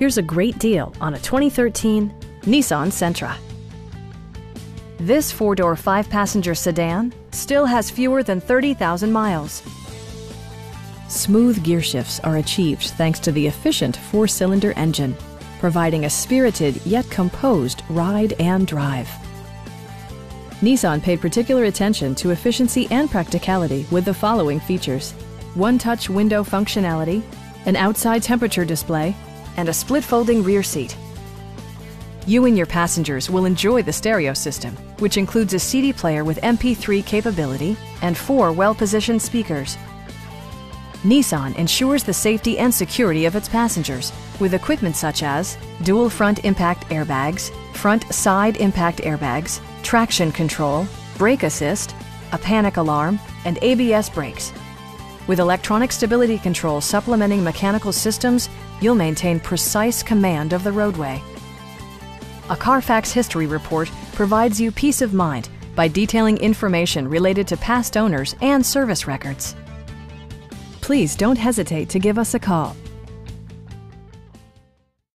Here's a great deal on a 2013 Nissan Sentra. This four-door, five-passenger sedan still has fewer than 30,000 miles. Smooth gear shifts are achieved thanks to the efficient four-cylinder engine, providing a spirited yet composed ride and drive. Nissan paid particular attention to efficiency and practicality with the following features. One-touch window functionality, an outside temperature display, and a split folding rear seat. You and your passengers will enjoy the stereo system, which includes a CD player with MP3 capability and four well-positioned speakers. Nissan ensures the safety and security of its passengers with equipment such as dual front impact airbags, front side impact airbags, traction control, brake assist, a panic alarm, and ABS brakes. With electronic stability control supplementing mechanical systems, you'll maintain precise command of the roadway. A Carfax history report provides you peace of mind by detailing information related to past owners and service records. Please don't hesitate to give us a call